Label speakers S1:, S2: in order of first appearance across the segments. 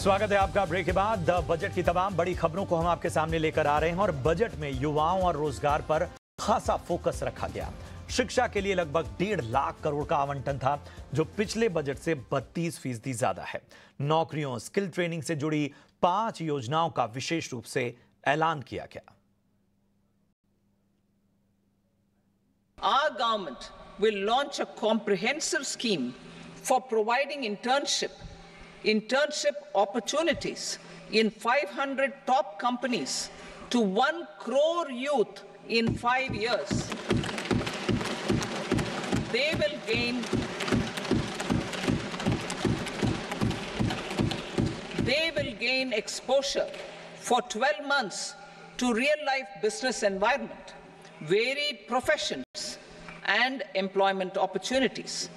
S1: स्वागत है आपका ब्रेक के बाद। द बजट की तमाम बड़ी खबरों को हम आपके सामने लेकर आ रहे हैं और बजट में युवाओं और रोज़गार पर खासा फोकस रखा गया। शिक्षा के लिए लगभग डेढ़ लाख करोड़ का आवंटन था जो पिछले बजट से बत्तीस फ़ीसदी ज़्यादा है। नौकरियों स्किल ट्रेनिंग से जुड़ी पाँच योजनाओं का विशेष रूप से ऐलान किया गया।
S2: Government will launch a comprehensive scheme for providing internship, internship opportunities in 500 top companies to 1 crore youth in 5 years. They will gain they will gain exposure for 12 months to real life business environment, varied professions and employment opportunities.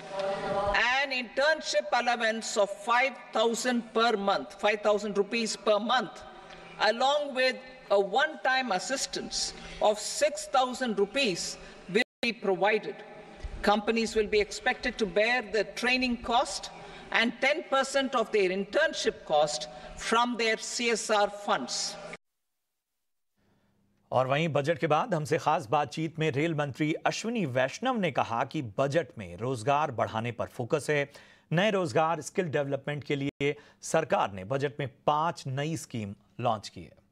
S2: Internship allowance of 5,000 per month, 5,000 rupees per month, along with a one-time assistance of 6,000 rupees will be provided. Companies will be expected to bear the training cost and 10% of their internship cost from their CSR funds.
S1: और वहीं budget के बाद हमसे खास बातचीत में rail मंत्री अश्विनी वैष्णव ने कहा कि बजट में रोज़गार बढ़ाने पर फोकस है। नए रोज़गार, स्किल डेवलपमेंट के लिए सरकार ने बजट में पाँच नई स्कीम लॉन्च की है।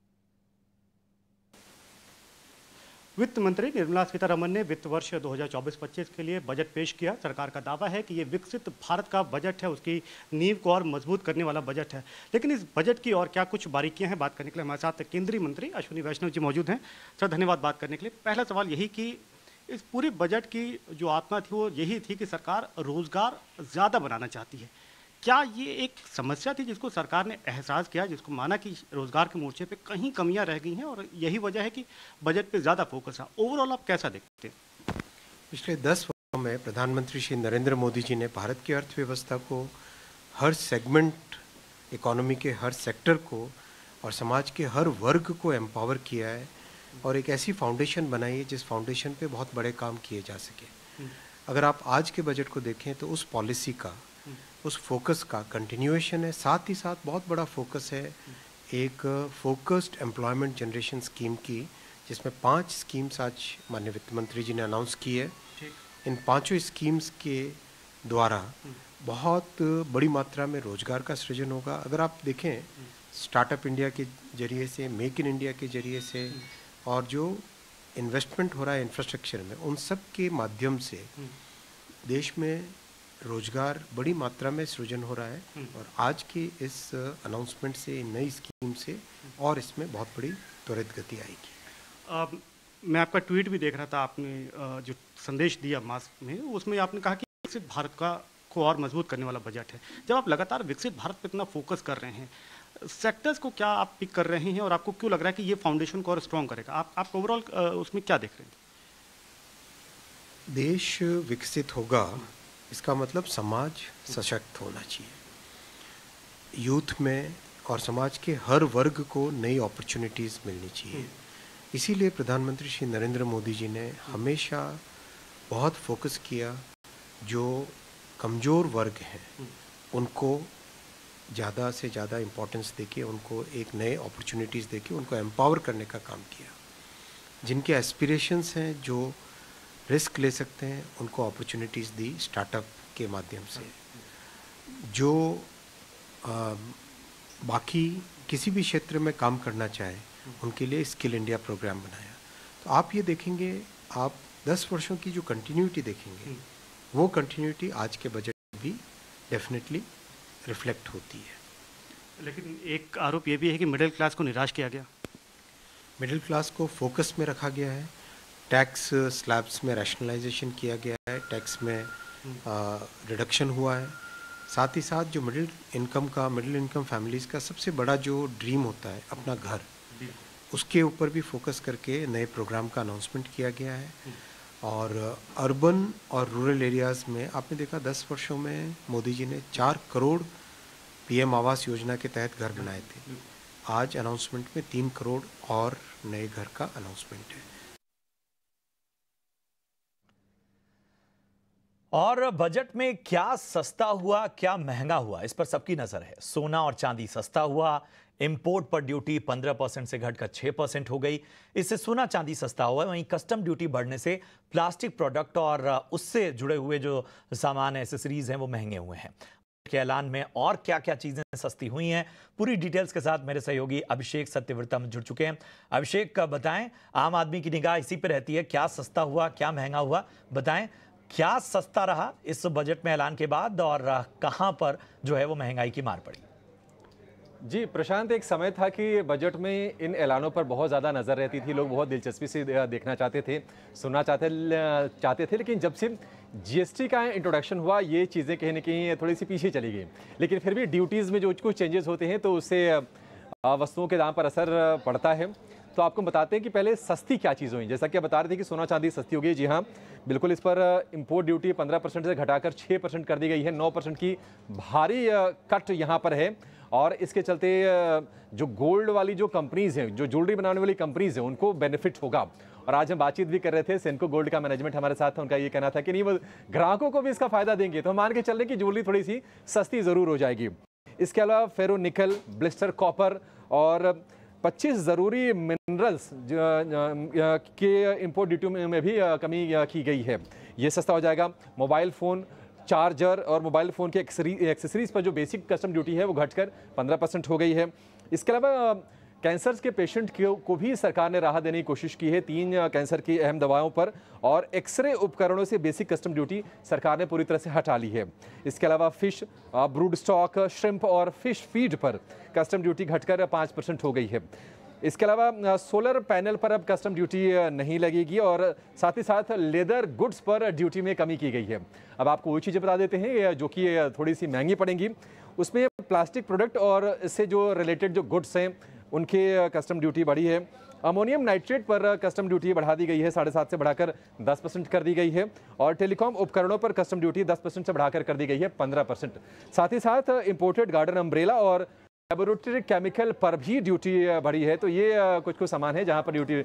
S3: वित्त मंत्री निर्मला सीतारमन ने वित्त वर्ष 2024-25 के लिए बजट पेश किया। सरकार का दावा है कि ये विकसित भारत का बजट है, उसकी नींव को और मज़बूत करने वाला बजट है। लेकिन इस बजट की और क्या कुछ बारीकियाँ हैं, बात करने के लिए हमारे साथ केंद्रीय मंत्री अश्विनी वैष्णव जी मौजूद हैं। सर, धन्यवाद बात करने के लिए। पहला सवाल यही कि इस पूरे बजट की जो आत्मा थी, वो यही थी कि सरकार रोज़गार ज़्यादा बनाना चाहती है। क्या ये एक समस्या थी जिसको सरकार ने एहसास किया जिसको माना कि रोज़गार के मोर्चे पे कहीं कमियाँ रह गई हैं और यही वजह है कि बजट पे ज़्यादा फोकस है ओवरऑल आप कैसा देखते हैं?
S4: पिछले दस वर्षों में प्रधानमंत्री श्री नरेंद्र मोदी जी ने भारत की अर्थव्यवस्था को हर सेगमेंट इकोनॉमी के हर सेक्टर को और समाज के हर वर्ग को एम्पावर किया है और एक ऐसी फाउंडेशन बनाई है जिस फाउंडेशन पे बहुत बड़े काम किए जा सके। अगर आप आज के बजट को देखें तो उस पॉलिसी का उस फोकस का कंटिन्यूएशन है। साथ ही साथ बहुत बड़ा फोकस है एक फोकस्ड एम्प्लॉयमेंट जनरेशन स्कीम की जिसमें पाँच स्कीम्स आज माननीय वित्त मंत्री जी ने अनाउंस की है। इन पाँचों स्कीम्स के द्वारा बहुत बड़ी मात्रा में रोज़गार का सृजन होगा। अगर आप देखें स्टार्टअप इंडिया के ज़रिए से मेक इन इंडिया के ज़रिए से और जो इन्वेस्टमेंट हो रहा है इंफ्रास्ट्रक्चर में उन सब के माध्यम से देश में रोज़गार बड़ी मात्रा में सृजन हो रहा है और आज की इस अनाउंसमेंट से नई स्कीम से और इसमें बहुत बड़ी त्वरित गति आएगी।
S3: अ, मैं आपका ट्वीट भी देख रहा था आपने जो संदेश दिया मास्क में उसमें आपने कहा कि विकसित भारत का को और मज़बूत करने वाला बजट है। जब आप लगातार विकसित भारत पर इतना फोकस कर रहे हैं सेक्टर्स को क्या आप पिक कर रहे हैं और आपको क्यों लग रहा है कि ये फाउंडेशन को और स्ट्रॉन्ग करेगा? आप आप ओवरऑल उसमें क्या देख रहे हैं?
S4: देश विकसित होगा इसका मतलब समाज सशक्त होना चाहिए। यूथ में और समाज के हर वर्ग को नई अपॉर्चुनिटीज़ मिलनी चाहिए। इसीलिए प्रधानमंत्री श्री नरेंद्र मोदी जी ने हमेशा बहुत फोकस किया जो कमज़ोर वर्ग हैं उनको ज़्यादा से ज़्यादा इम्पोर्टेंस देके उनको एक नए अपॉर्चुनिटीज़ देके उनको एम्पावर करने का काम किया। जिनके एस्पिरेशंस हैं जो रिस्क ले सकते हैं उनको अपॉर्चुनिटीज़ दी स्टार्टअप के माध्यम से। जो आ, बाकी किसी भी क्षेत्र में काम करना चाहे उनके लिए स्किल इंडिया प्रोग्राम बनाया। तो आप ये देखेंगे आप दस वर्षों की जो कंटिन्यूटी देखेंगे वो कंटिन्यूटी आज के बजट में भी डेफिनेटली रिफ्लेक्ट होती है।
S3: लेकिन एक आरोप ये भी है कि मिडिल क्लास को निराश किया गया।
S4: मिडिल क्लास को फोकस में रखा गया है। टैक्स स्लैब्स में रैशनलाइजेशन किया गया है टैक्स में रिडक्शन हुआ है। साथ ही साथ जो मिडिल इनकम का मिडिल इनकम फैमिलीज़ का सबसे बड़ा जो ड्रीम होता है अपना घर उसके ऊपर भी फोकस करके नए प्रोग्राम का अनाउंसमेंट किया गया है। और अर्बन और रूरल एरियाज़ में आपने देखा दस वर्षों में मोदी जी ने चार करोड़ पीएम आवास योजना के तहत घर बनाए थे। आज अनाउंसमेंट में तीन करोड़ और नए घर का अनाउंसमेंट है।
S1: और बजट में क्या सस्ता हुआ, क्या महँगा हुआ? इस पर सबकी नज़र है। सोना और चांदी सस्ता हुआ इंपोर्ट पर ड्यूटी 15 परसेंट से घटकर 6 परसेंट हो गई। इससे सोना चांदी सस्ता हुआ, वहीं कस्टम ड्यूटी बढ़ने से प्लास्टिक प्रोडक्ट और उससे जुड़े हुए जो सामान एसेसरीज हैं, वो महँगे हुए हैं। के ऐलान में और क्या क्या चीज़ें सस्ती हुई हैं, पूरी डिटेल्स के साथ मेरे सहयोगी अभिषेक सत्यव्रता में जुड़ चुके हैं। अभिषेक, बताएँ, आम आदमी की निगाह इसी पर रहती है, क्या सस्ता हुआ, क्या महँगा हुआ? बताएँ क्या सस्ता रहा इस बजट में ऐलान के बाद और कहाँ पर जो है वो महँगाई की मार पड़ी?
S5: जी, प्रशांत, एक समय था कि बजट में इन ऐलानों पर बहुत ज़्यादा नज़र रहती थी। लोग बहुत दिलचस्पी से देखना चाहते थे, सुनना चाहते चाहते थे, लेकिन जब से जीएसटी का इंट्रोडक्शन हुआ, ये चीज़ें कहीं ना कहीं थोड़ी सी पीछे चली गई। लेकिन फिर भी ड्यूटीज़ में जो कुछ चेंजेस होते हैं तो उससे वस्तुओं के दाम पर असर पड़ता है। तो आपको बताते हैं कि पहले सस्ती क्या चीज़ हुई। जैसा कि आप बता रहे थे कि सोना चांदी सस्ती हो गई। जी हाँ बिल्कुल इस पर इंपोर्ट ड्यूटी 15 परसेंट से घटाकर 6 परसेंट कर दी गई है। 9 परसेंट की भारी कट यहाँ पर है। और इसके चलते जो गोल्ड वाली जो कंपनीज़ हैं, जो ज्वेलरी बनाने वाली कंपनीज़ हैं, उनको बेनिफिट होगा। और आज हम बातचीत भी कर रहे थे सेनको गोल्ड का मैनेजमेंट हमारे साथ था। उनका ये कहना था कि नहीं, वो ग्राहकों को भी इसका फ़ायदा देंगे। तो हम मान के चल रहे कि ज्वेलरी थोड़ी सी सस्ती ज़रूर हो जाएगी। इसके अलावा फेरो निकल ब्लिस्टर कॉपर और 25 ज़रूरी मिनरल्स के इम्पोर्ट ड्यूटी में भी कमी की गई है। ये सस्ता हो जाएगा। मोबाइल फ़ोन चार्जर और मोबाइल फ़ोन के एक्सेसरीज पर जो बेसिक कस्टम ड्यूटी है, वो घटकर 15 परसेंट हो गई है। इसके अलावा कैंसर के पेशेंट को भी सरकार ने राहत देने की कोशिश की है। तीन कैंसर की अहम दवाओं पर और एक्सरे उपकरणों से बेसिक कस्टम ड्यूटी सरकार ने पूरी तरह से हटा ली है। इसके अलावा फ़िश ब्रूड स्टॉक श्रिम्प और फ़िश फ़ीड पर कस्टम ड्यूटी घटकर पाँच परसेंट हो गई है। इसके अलावा सोलर पैनल पर अब कस्टम ड्यूटी नहीं लगेगी और साथ ही साथ लेदर गुड्स पर ड्यूटी में कमी की गई है। अब आपको वही चीज़ें बता देते हैं, जो कि थोड़ी सी महँगी पड़ेंगी। उसमें प्लास्टिक प्रोडक्ट और इससे जो रिलेटेड जो गुड्स हैं उनके कस्टम ड्यूटी बढ़ी है। अमोनियम नाइट्रेट पर कस्टम ड्यूटी बढ़ा दी गई है, साढ़े सात से बढ़ाकर दस परसेंट कर दी गई है, और टेलीकॉम उपकरणों पर कस्टम ड्यूटी दस परसेंट से बढ़ाकर कर दी गई है, पंद्रह परसेंट। साथ ही साथ इंपोर्टेड गार्डन अम्ब्रेला और लेबोरेटरी केमिकल पर भी ड्यूटी बढ़ी है। तो ये कुछ कुछ सामान है जहाँ पर ड्यूटी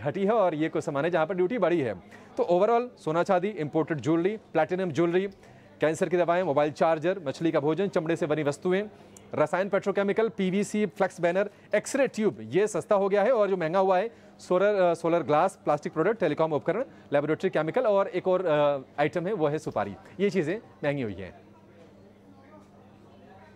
S5: घटी है और ये कुछ सामान है जहाँ पर ड्यूटी बढ़ी है। तो ओवरऑल सोना चांदी imported jewellery platinum jewellery cancer की दवाएँ, मोबाइल चार्जर, मछली का भोजन, चमड़े से बनी वस्तुएँ, रसायन petrochemical, PVC, flex banner, X ray tube, ये सस्ता हो गया है और जो महँगा हुआ है, solar solar glass, plastic product, telecom उपकरण, लेबोरेटरी केमिकल और एक और आइटम है, वो है सुपारी। ये चीज़ें महँगी हुई हैं।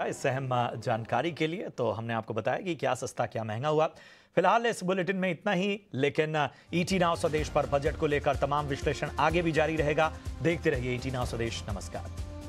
S1: इस अहम जानकारी के लिए तो हमने आपको बताया कि क्या सस्ता, क्या महँगा हुआ। फ़िलहाल इस बुलेटिन में इतना ही, लेकिन ईटी नाव स्वदेश पर बजट को लेकर तमाम विश्लेषण आगे भी जारी रहेगा। देखते रहिए ईटी नाव स्वदेश। नमस्कार।